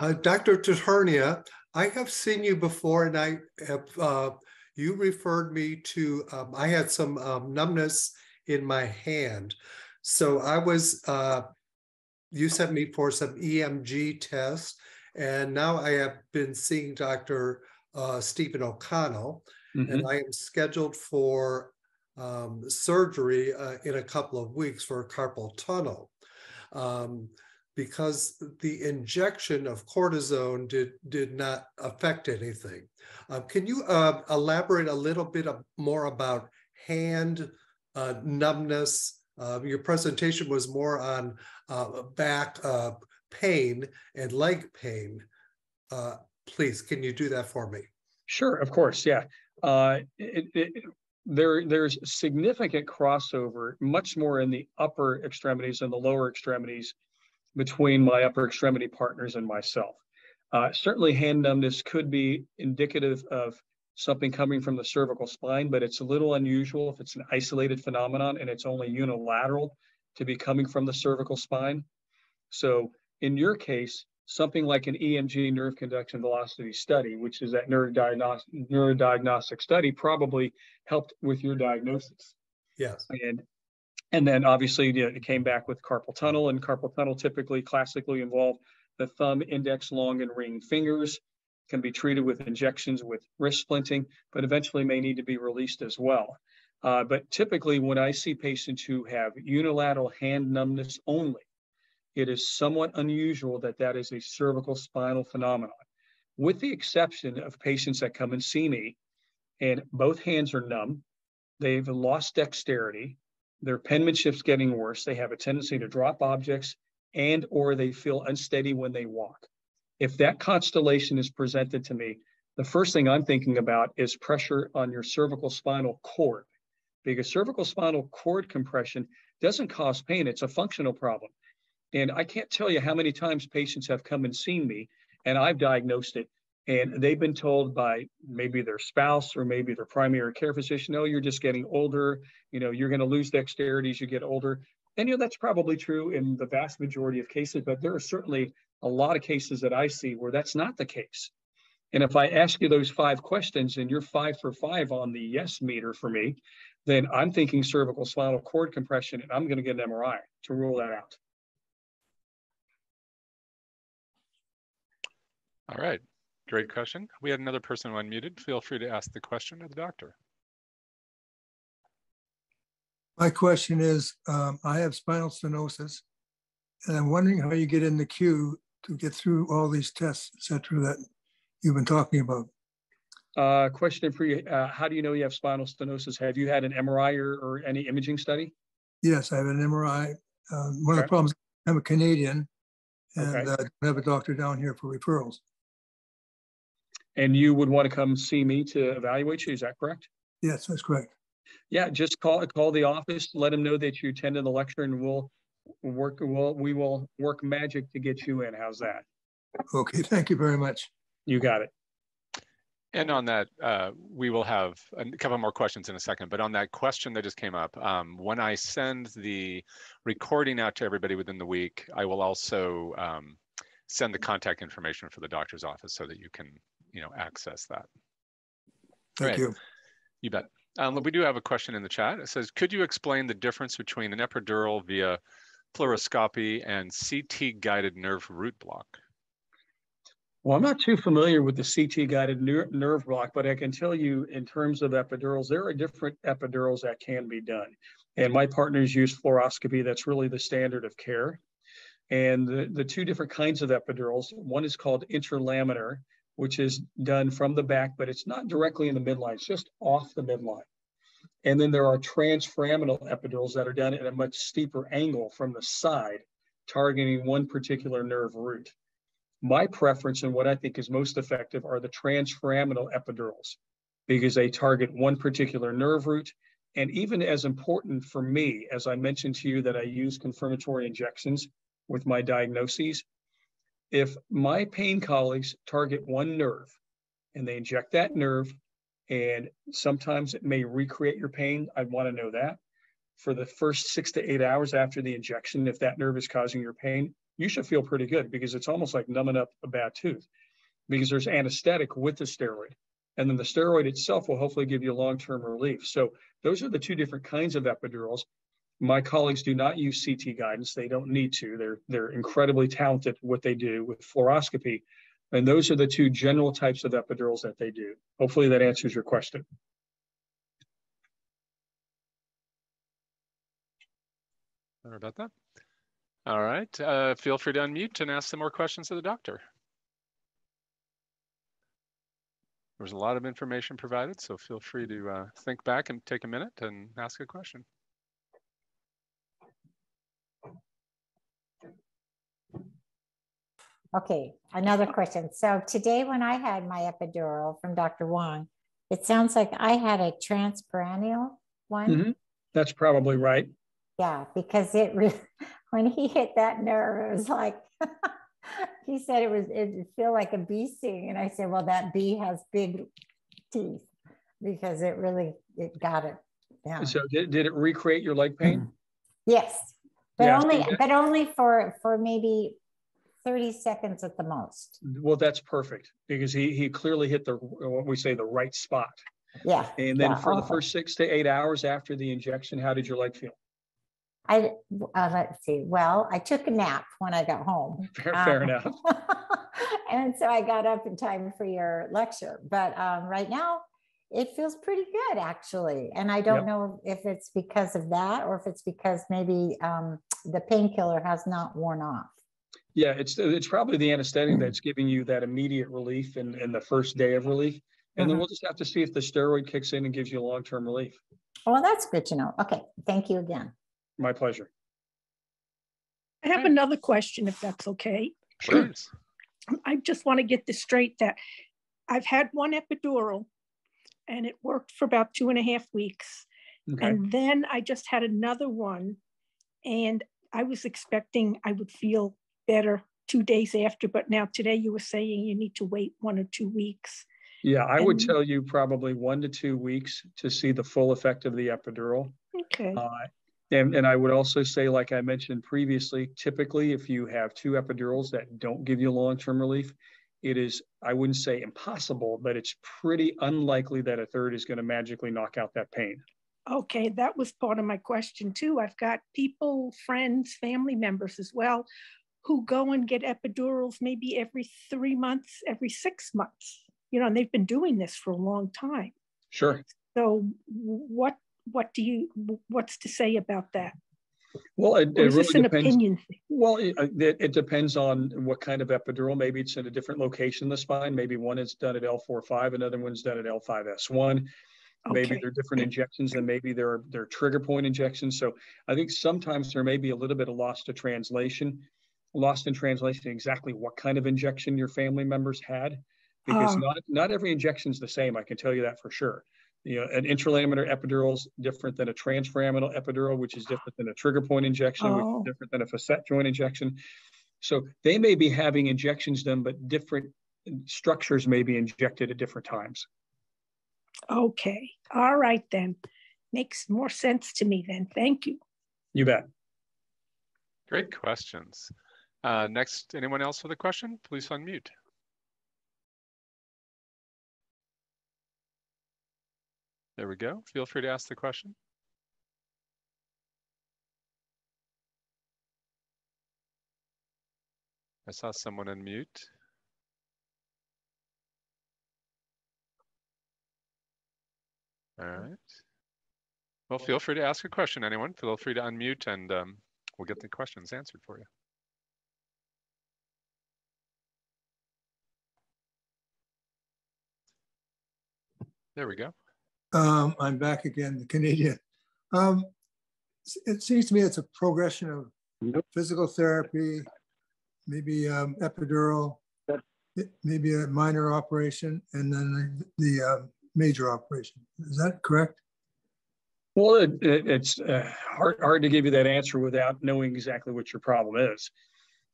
Uh, Dr. Tahernia, I have seen you before and I have uh, you referred me to, um, I had some um, numbness in my hand. So I was, uh, you sent me for some EMG tests. And now I have been seeing Dr. Uh, Stephen O'Connell, mm-hmm. and I am scheduled for um, surgery uh, in a couple of weeks for a carpal tunnel. Um, because the injection of cortisone did, did not affect anything. Uh, can you uh, elaborate a little bit more about hand uh, numbness Uh, your presentation was more on uh, back uh, pain and leg pain. Uh, please, can you do that for me? Sure, of course, yeah. Uh, it, it, there, there's significant crossover, much more in the upper extremities and the lower extremities between my upper extremity partners and myself. Uh, certainly, hand numbness could be indicative of something coming from the cervical spine, but it's a little unusual if it's an isolated phenomenon and it's only unilateral to be coming from the cervical spine. So, in your case, something like an EMG nerve conduction velocity study, which is that neurodiagnostic, neurodiagnostic study, probably helped with your diagnosis. Yes. And and then obviously you know, it came back with carpal tunnel, and carpal tunnel typically classically involve the thumb, index, long, and ring fingers. Can be treated with injections with wrist splinting, but eventually may need to be released as well. Uh, but typically, when I see patients who have unilateral hand numbness only, it is somewhat unusual that that is a cervical spinal phenomenon, with the exception of patients that come and see me and both hands are numb, they've lost dexterity, their penmanship's getting worse, they have a tendency to drop objects and or they feel unsteady when they walk. If that constellation is presented to me, the first thing I'm thinking about is pressure on your cervical spinal cord because cervical spinal cord compression doesn't cause pain, it's a functional problem. And I can't tell you how many times patients have come and seen me and I've diagnosed it. And they've been told by maybe their spouse or maybe their primary care physician, oh, you're just getting older. You know, you're going to lose dexterity as you get older. And, you know, that's probably true in the vast majority of cases, but there are certainly a lot of cases that I see where that's not the case. And if I ask you those five questions and you're five for five on the yes meter for me, then I'm thinking cervical spinal cord compression and I'm going to get an MRI to rule that out. All right, great question. We had another person unmuted. Feel free to ask the question of the doctor. My question is, um, I have spinal stenosis, and I'm wondering how you get in the queue to get through all these tests, et cetera, that you've been talking about. Uh, question for you, uh, how do you know you have spinal stenosis? Have you had an MRI or, or any imaging study? Yes, I have an MRI. Uh, one of the problems, I'm a Canadian, and Okay. uh, I don't have a doctor down here for referrals. And you would want to come see me to evaluate you, is that correct? Yes, that's correct. Yeah, just call, call the office, let them know that you attended the lecture and we'll work, we'll, we will work magic to get you in. How's that? Okay, thank you very much. You got it. And on that, uh, we will have a couple more questions in a second, but on that question that just came up, um, when I send the recording out to everybody within the week, I will also um, send the contact information for the doctor's office so that you can, you know, access that. Thank Right. you. You bet. Um, we do have a question in the chat. It says, could you explain the difference between an epidural via fluoroscopy and CT guided nerve root block? Well, I'm not too familiar with the CT guided ner- nerve block, but I can tell you in terms of epidurals, there are different epidurals that can be done. And my partners use fluoroscopy. That's really the standard of care. And the, the two different kinds of epidurals, one is called interlaminar, which is done from the back, but it's not directly in the midline, it's just off the midline. And then there are transforaminal epidurals that are done at a much steeper angle from the side, targeting one particular nerve root. My preference and what I think is most effective are the transforaminal epidurals because they target one particular nerve root. And even as important for me, as I mentioned to you that I use confirmatory injections with my diagnoses, if my pain colleagues target one nerve and they inject that nerve, and sometimes it may recreate your pain, I'd want to know that. For the first six to eight hours after the injection, if that nerve is causing your pain, you should feel pretty good because it's almost like numbing up a bad tooth because there's anesthetic with the steroid. And then the steroid itself will hopefully give you long term relief. So, those are the two different kinds of epidurals. My colleagues do not use CT guidance. They don't need to. They're, they're incredibly talented at what they do with fluoroscopy. And those are the two general types of epidurals that they do. Hopefully that answers your question. Sorry about that. All right, uh, feel free to unmute and ask some more questions of the doctor. There was a lot of information provided, so feel free to uh, think back and take a minute and ask a question. Okay, another question. So today when I had my epidural from Dr. Wong, it sounds like I had a transforaminal one. Mhm. That's probably right. Yeah, because it really, when he hit that nerve, it was like, he said it was, it feel like a bee sting. And I said, well, that bee has big teeth because it really, it got it. Yeah. So did, did it recreate your leg pain? Yes, but Yeah, only, but only for, for maybe 30 seconds at the most. Well, that's perfect because he, he clearly hit the, what we say, the right spot. Yeah. And then Yeah, for the first six to eight hours after the injection, how did your leg feel? I, uh, let's see, well, I took a nap when I got home. Fair, fair Um, enough. and so I got up in time for your lecture. But um, right now, it feels pretty good actually. And I don't Yep. know if it's because of that or if it's because maybe um, the painkiller has not worn off. Yeah, it's, it's probably the anesthetic that's giving you that immediate relief in, in the first day of relief. And then Mhm. we'll just have to see if the steroid kicks in and gives you long-term relief. Well, that's good to know. Okay, thank you again. My pleasure. I have another question, if that's okay. Please. I just want to get this straight that I've had one epidural and it worked for about two and a half weeks. Okay. And then I just had another one and I was expecting I would feel better two days after, but now today you were saying you need to wait one or two weeks. Yeah, I would tell you probably one to two weeks to see the full effect of the epidural. Okay, Uh, And, and I would also say, like I mentioned previously, typically if you have two epidurals that don't give you long-term relief, it is, I wouldn't say impossible, but it's pretty unlikely that a third is going to magically knock out that pain. okay, that was part of my question too. I've got people, friends, family members as well, who go and get epidurals maybe every three months, every six months. You know, and they've been doing this for a long time. Sure. So what, what do you, what's to say about that? Well, it, it really an depends. opinion? Well, it, uh, it it depends on what kind of epidural. Maybe it's in a different location in the spine. Maybe one is done at L4-5, another one's done at L5S1. Maybe they're different injections and maybe they're, they're trigger point injections. So I think sometimes there may be a little bit of loss to translation, lost in translation exactly what kind of injection your family members had. Because Ah. not, not every injection is the same. I can tell you that for sure. You know, an interlaminar epidural is different than a transforaminal epidural, which is different than a trigger point injection, which Oh. is different than a facet joint injection. So they may be having injections done, but different structures may be injected at different times. Okay, all right then. Makes more sense to me then. Thank you. You bet. Great questions. Uh, next, anyone else with a question? Please unmute. There we go. Feel free to ask the question. I saw someone unmute. All right. Well, feel free to ask a question, anyone. Feel free to unmute and um, we'll get the questions answered for you. There we go. Um, I'm back again, the Canadian. Um, it seems to me it's a progression of physical therapy, maybe um, epidural, m- maybe a minor operation, and then the, the um, major operation. Is that correct? Well, it, it, it's uh, hard, hard to give you that answer without knowing exactly what your problem is.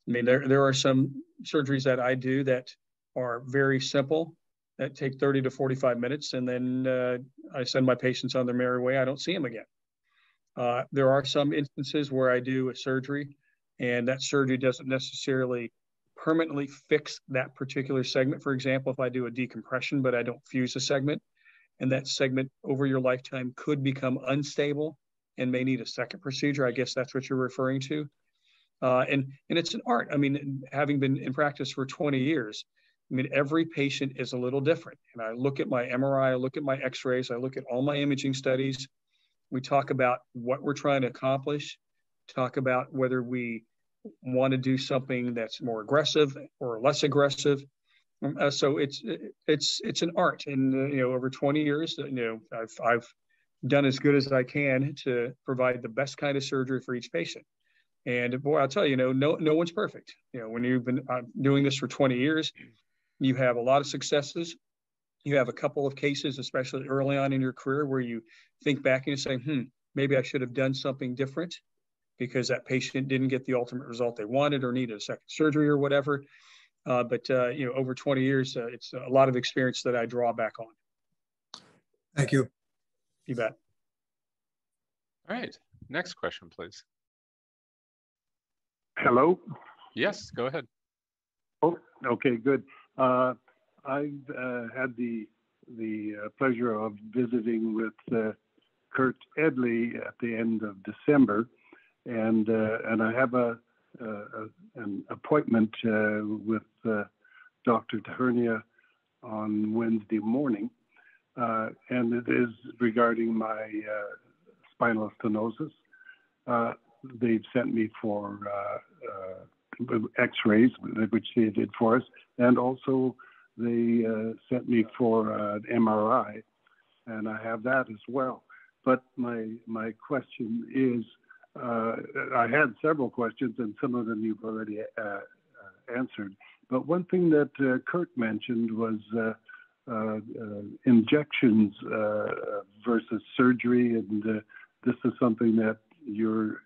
I mean, there, there are some surgeries that I do that are very simple that take 30 to 45 minutes, and then uh, I send my patients on their merry way. I don't see them again. Uh, there are some instances where I do a surgery, and that surgery doesn't necessarily permanently fix that particular segment. For example, if I do a decompression, but I don't fuse a segment, and that segment over your lifetime could become unstable and may need a second procedure. I guess that's what you're referring to. Uh, and and it's an art. I mean, having been in practice for 20 years, I mean, every patient is a little different. And I look at my MRI, I look at my X-rays, I look at all my imaging studies. We talk about what we're trying to accomplish, talk about whether we want to do something that's more aggressive or less aggressive. Um, uh, so it's it's it's an art, and uh, you know, over 20 years, you know, I've I've done as good as I can to provide the best kind of surgery for each patient. And boy, I'll tell you, you know, no, no one's perfect. You know, when you've been uh, doing this for 20 years, you have a lot of successes. You have a couple of cases, especially early on in your career, where you think back and you say, hmm, maybe I should have done something different because that patient didn't get the ultimate result they wanted or needed a second surgery or whatever. Uh, but uh, you know, over 20 years, uh, it's a lot of experience that I draw back on. Thank you. You bet. All right. Next question, please. Hello. Yes, go ahead. Oh, okay, good. Uh, I've uh, had the the uh, pleasure of visiting with uh, Kurt Edley at the end of December, and uh, and I have a, a an appointment uh, with Dr. Tahernia on Wednesday morning, and it is regarding my spinal stenosis. they've sent me for X-rays, which they did for us, and also they uh, sent me for uh, an MRI, and I have that as well. But my my question is, uh, I had several questions, and some of them you've already uh, uh, answered. But one thing that uh, Kurt mentioned was injections versus surgery, and this is something that your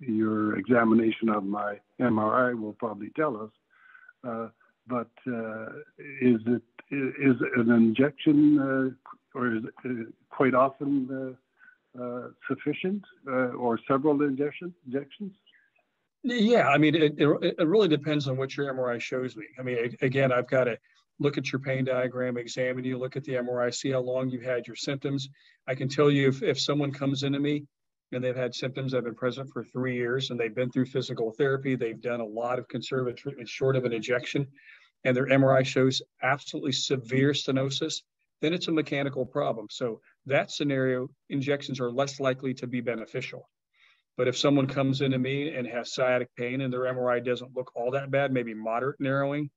your examination of my MRI will probably tell us. Uh, but uh, is it is an injection uh, or is it uh, quite often uh, sufficient or several injection, injections? Yeah, I mean, it, it, it, really depends on what your MRI shows me. I mean, again, I've got to look at your pain diagram, examine you, look at the MRI, see how long you've had your symptoms. I can tell you if, if someone comes into me and they've had symptoms that have been present for three years and they've been through physical therapy. They've done a lot of conservative treatment short of an injection, and their MRI shows absolutely severe stenosis. Then it's a mechanical problem. So that scenario, injections are less likely to be beneficial. But if someone comes into me and has sciatic pain and their MRI doesn't look all that bad, maybe moderate narrowing,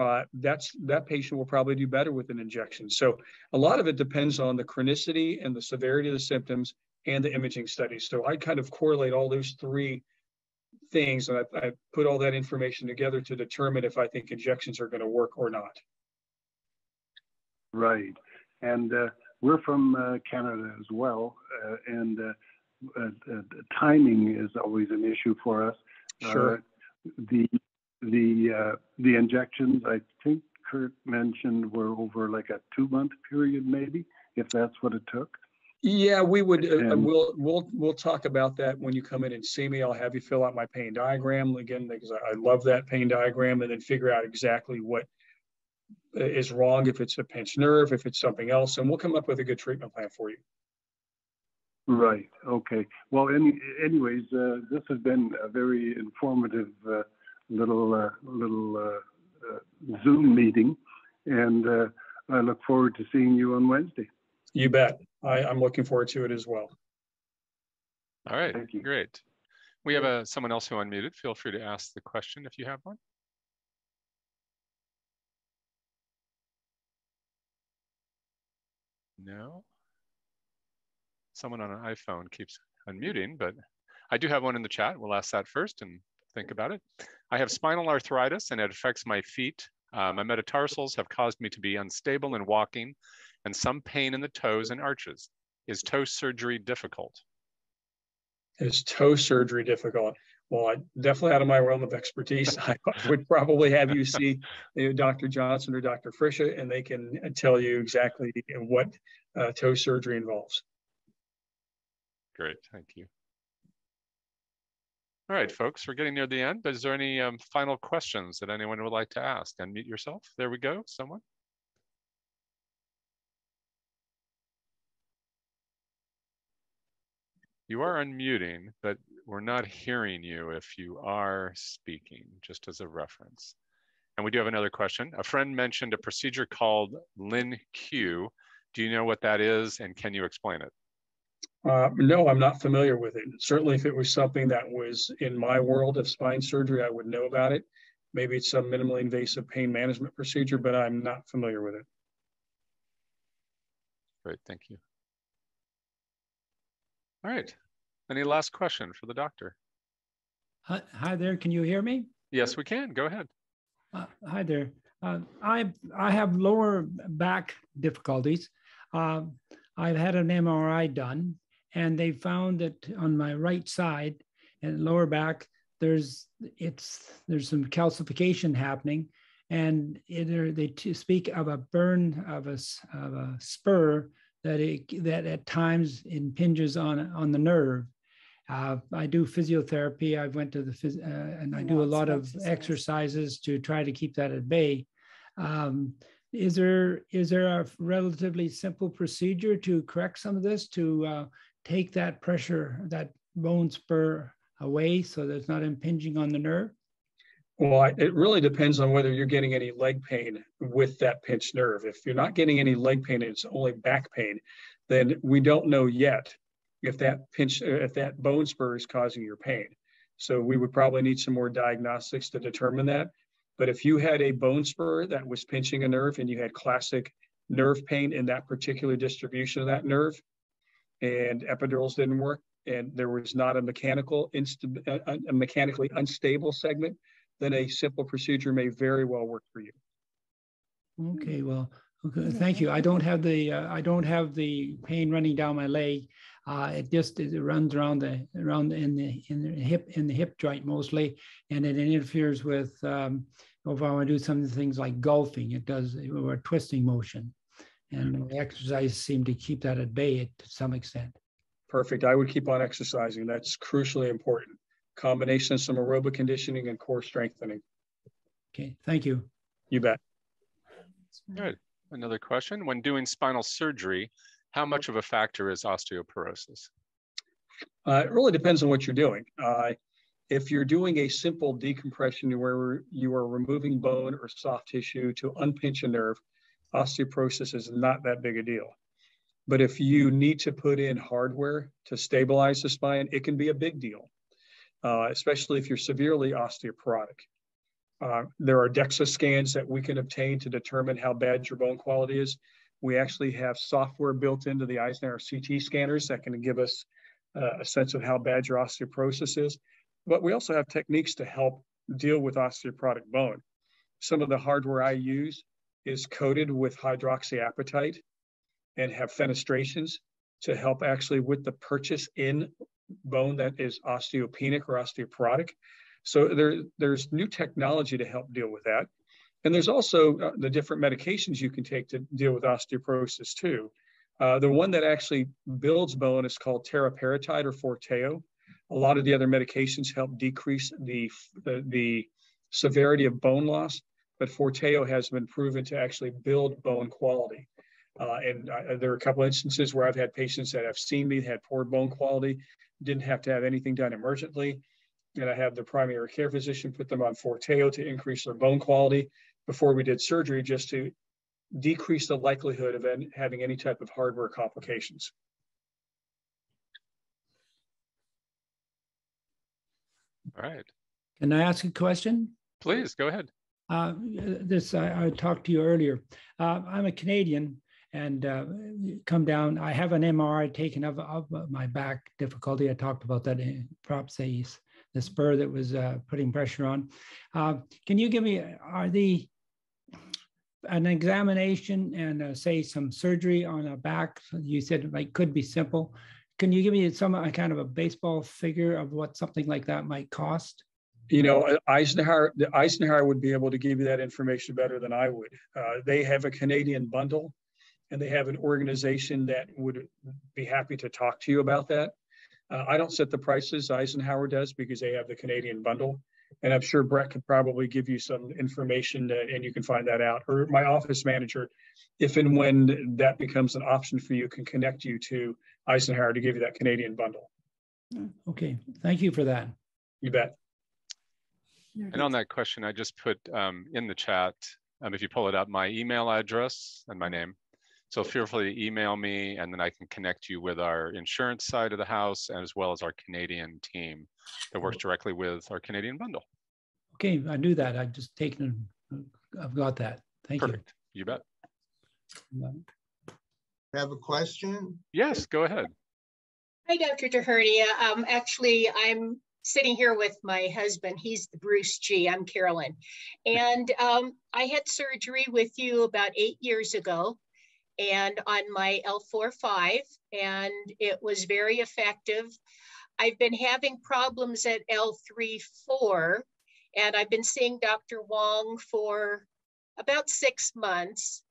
uh, that's that patient will probably do better with an injection. So a lot of it depends on the chronicity and the severity of the symptoms and the imaging studies. So I kind of correlate all those three things and I, I put all that information together to determine if I think injections are going to work or not. Right. And uh, we're from uh, Canada as well. Uh, and uh, uh, timing is always an issue for us. Sure. Uh, the the the injections, I think Kurt mentioned, were over like a two month period, maybe, if that's what it took. Yeah, we would. Uh, we'll we'll we'll talk about that when you come in and see me. I'll have you fill out my pain diagram again because I, I love that pain diagram, and then figure out exactly what uh, wrong. If it's a pinched nerve, if it's something else, and we'll come up with a good treatment plan for you. Right. Okay. Well, any, anyways, uh, this has been a very informative uh, little uh, little uh, uh, Zoom meeting, and I look forward to seeing you on Wednesday. You bet. I, I'm looking forward to it as well. All right, Thank you. great. We have a, someone else who unmuted. Feel free to ask the question if you have one. No. Someone on an iPhone keeps unmuting, but I do have one in the chat. We'll ask that first and think about it. I have spinal arthritis and it affects my feet. Uh, my metatarsals have caused me to be unstable in walking and some pain in the toes and arches. Is toe surgery difficult? Is toe surgery difficult? Well, I definitely out of my realm of expertise. I would probably have you see Dr. Johnson or Dr. Frisha, and they can tell you exactly what uh, toe surgery involves. Great, thank you. All right, folks, we're getting near the end. But is there any um, final questions that anyone would like to ask? Unmute yourself. There we go. Someone. You are unmuting, but we're not hearing you if you are speaking, just as a reference. And we do have another question. A friend mentioned a procedure called Lin-Q. Do you know what that is and can you explain it? Uh, no, I'm not familiar with it. Certainly, if it was something that was in my world of spine surgery, I would know about it. Maybe it's some minimally invasive pain management procedure, but I'm not familiar with it. Great, thank you. All right. Any last question for the doctor? Hi, hi there. Can you hear me? Yes, we can. Go ahead. Uh, hi there. Uh, I I have lower back difficulties. Uh, I've had an MRI done, and they found that on my right side and lower back, there's it's there's some calcification happening, and it, they speak of a burn of a of a spur that it that at times impinges on on the nerve. Uh, I do physiotherapy. I went to the phys- uh, and I do a lot of exercise. exercises to try to keep that at bay. Um, is there is there a relatively simple procedure to correct some of this to uh, take that pressure that bone spur away so that it's not impinging on the nerve? Well, it really depends on whether you're getting any leg pain with that pinched nerve. If you're not getting any leg pain, and it's only back pain, then we don't know yet if that pinch, if that bone spur is causing your pain. So we would probably need some more diagnostics to determine that. But if you had a bone spur that was pinching a nerve and you had classic nerve pain in that particular distribution of that nerve, and epidurals didn't work, and there was not a mechanical, insta- a mechanically unstable segment, then a simple procedure may very well work for you. Okay, well, okay, thank you. I don't have the uh, I don't have the pain running down my leg. Uh, it just it runs around the around in the in the hip in the hip joint mostly, and it interferes with um, if I want to do some things like golfing, it does or twisting motion, and the exercise seem to keep that at bay to some extent. Perfect. I would keep on exercising. That's crucially important. Combination of some aerobic conditioning and core strengthening. Okay, thank you. You bet. Good. Another question. When doing spinal surgery, how much of a factor is osteoporosis? Uh, it really depends on what you're doing. Uh, if you're doing a simple decompression where you are removing bone or soft tissue to unpinch a nerve, osteoporosis is not that big a deal. But if you need to put in hardware to stabilize the spine, it can be a big deal, uh, especially if you're severely osteoporotic. Uh, there are DEXA scans that we can obtain to determine how bad your bone quality is. We actually have software built into the Eisenhower CT scanners that can give us uh, a sense of how bad your osteoporosis is. But we also have techniques to help deal with osteoporotic bone. Some of the hardware I use is coated with hydroxyapatite and have fenestrations to help actually with the purchase in bone that is osteopenic or osteoporotic. So there, there's new technology to help deal with that. And there's also uh, the different medications you can take to deal with osteoporosis too. Uh, the one that actually builds bone is called teriparatide or Forteo. A lot of the other medications help decrease the, the, the severity of bone loss, but Forteo has been proven to actually build bone quality. Uh, and I, there are a couple instances where I've had patients that have seen me, had poor bone quality, didn't have to have anything done emergently. And I have the primary care physician put them on Forteo to increase their bone quality before we did surgery, just to decrease the likelihood of having any type of hardware complications. All right. Can I ask a question? Please go ahead. Uh, this I, I, talked to you earlier. Uh, I'm a Canadian and uh, come down. I have an MRI taken of, of my back difficulty. I talked about that in props the spur that was uh, putting pressure on. Uh, can you give me, are the, an examination and uh, say some surgery on a back, you said like could be simple. Can you give me some uh, kind of a baseball figure of what something like that might cost? You know, uh, Eisenhower, Eisenhower would be able to give you that information better than I would. Uh, they have a Canadian bundle, and they have an organization that would be happy to talk to you about that. Uh, I don't set the prices; Eisenhower does because they have the Canadian bundle, and I'm sure Brett could probably give you some information, uh, and you can find that out. Or my office manager, if and when that becomes an option for you, can connect you to Eisenhower to give you that Canadian bundle. Okay, thank you for that. You bet. And on that question, I just put um, in the chat, um, if you pull it up, my email address and my name. So feel free to email me and then I can connect you with our insurance side of the house as well as our Canadian team that works directly with our Canadian bundle. Okay, I knew that. I've just taken, I've got that. Thank Perfect. you. You bet. Have a question? Yes, go ahead. Hi, Dr. Tahernia. Um, actually, I'm sitting here with my husband. He's the Bruce G. I'm Carolyn. And um, I had surgery with you about eight years ago and on my L4-5, and it was very effective. I've been having problems at L3-4, and I've been seeing Dr. Wong for about six months.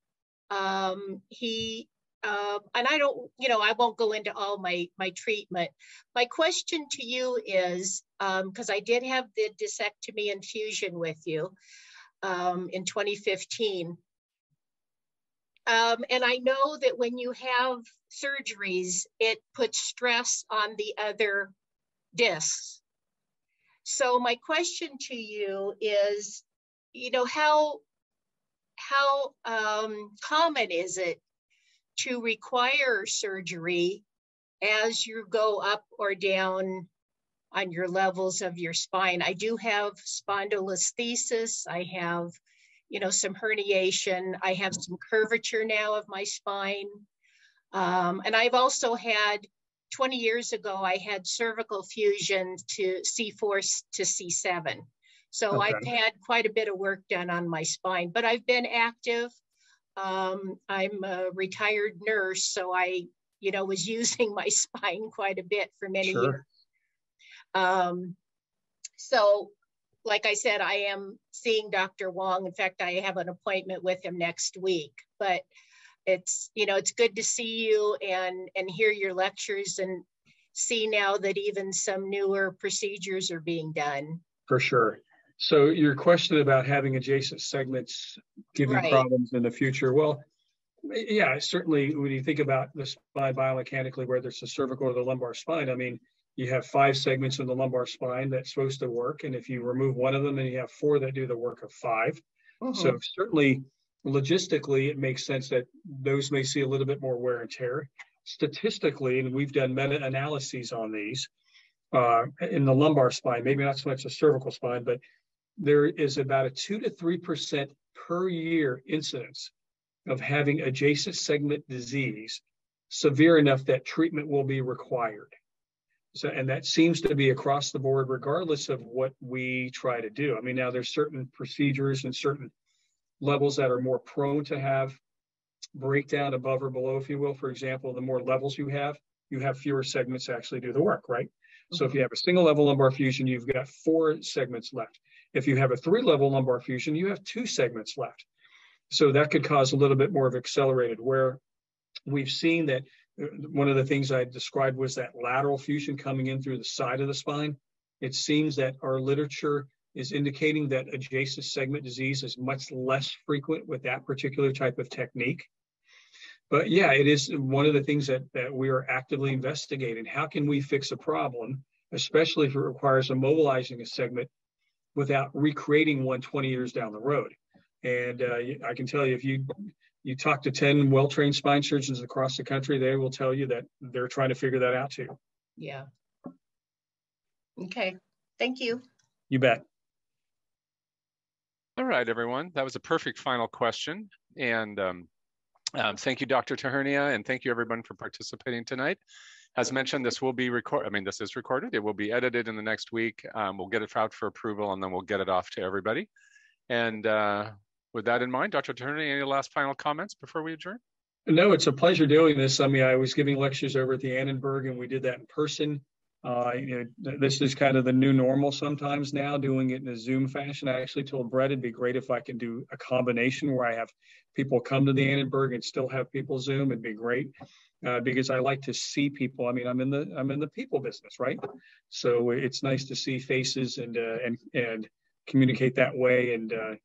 Um, he uh, and I don't, you know, I won't go into all my my treatment. My question to you is, because um, I did have the discectomy infusion with you um, in 2015, um, and I know that when you have surgeries, it puts stress on the other discs. So my question to you is, you know, how how um, common is it to require surgery as you go up or down on your levels of your spine. I do have spondylolisthesis. I have, you know, some herniation. I have some curvature now of my spine. Um, and I've also had 20 years ago, I had cervical fusion to C4 to C7. So okay. I've had quite a bit of work done on my spine, but I've been active. Um, I'm a retired nurse, so I, you know, was using my spine quite a bit for many sure. years. Um, so, like I said, I am seeing Dr. Wong. In fact, I have an appointment with him next week. But it's, you know, it's good to see you and and hear your lectures and see now that even some newer procedures are being done. For sure. So your question about having adjacent segments giving right. problems in the future, well, yeah, certainly when you think about the spine biomechanically, whether it's the cervical or the lumbar spine, I mean, you have five segments in the lumbar spine that's supposed to work. And if you remove one of them, then you have four that do the work of 5 mm-hmm. So certainly logistically, it makes sense that those may see a little bit more wear and tear. Statistically, and we've done meta-analyses on these uh, in the lumbar spine, maybe not so much the cervical spine, but there is about a two to three percent per year incidence of having adjacent segment disease severe enough that treatment will be required. So, and that seems to be across the board, regardless of what we try to do. I mean, now there's certain procedures and certain levels that are more prone to have breakdown above or below, if you will. For example, the more levels you have, you have fewer segments to actually do the work, right? Mm-hmm. So if you have a single level lumbar fusion, you've got four segments left. If you have a three level lumbar fusion, you have two segments left. So that could cause a little bit more of accelerated where we've seen that one of the things I described was that lateral fusion coming in through the side of the spine. It seems that our literature is indicating that adjacent segment disease is much less frequent with that particular type of technique. But yeah, it is one of the things that, that we are actively investigating. How can we fix a problem, especially if it requires immobilizing a segment without recreating one 20 years down the road. And uh, I can tell you, if you you talk to 10 well-trained spine surgeons across the country, they will tell you that they're trying to figure that out too. Yeah. Okay. Thank you. You bet. All right, everyone. That was a perfect final question. And um, um, thank you, Dr. Tahernia, and thank you everyone for participating tonight. As mentioned, this will be recorded. I mean, this is recorded. It will be edited in the next week. Um, we'll get it out for approval and then we'll get it off to everybody. And uh, with that in mind, Dr. Tahernia, any last final comments before we adjourn? No, it's a pleasure doing this. I mean, I was giving lectures over at the Annenberg and we did that in person. Uh, you know, this is kind of the new normal sometimes now, doing it in a Zoom fashion. I actually told Brett it'd be great if I could do a combination where I have people come to the Annenberg and still have people Zoom. It'd be great uh, because I like to see people. I mean, I'm in the I'm in the people business, right? So it's nice to see faces and uh, and and communicate that way and uh,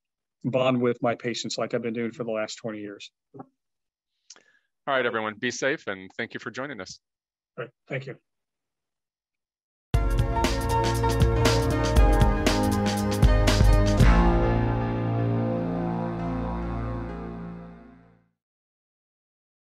bond with my patients like I've been doing for the last 20 years. All right, everyone, be safe and thank you for joining us. All right, thank you.